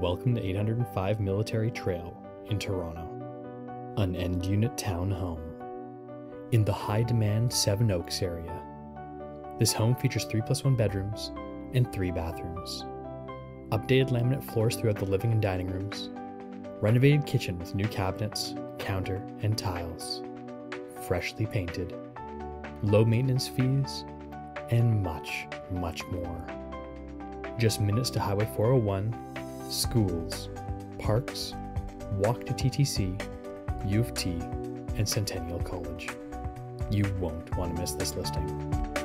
Welcome to 805 Military Trail in Toronto, an end unit town home. In the high demand Seven Oaks area, this home features 3 plus 1 bedrooms and 3 bathrooms. Updated laminate floors throughout the living and dining rooms, renovated kitchen with new cabinets, counter, and tiles, freshly painted, low maintenance fees, and much, much more. Just minutes to Highway 401 schools, parks, walk to TTC, U of T, and Centennial College. You won't want to miss this listing.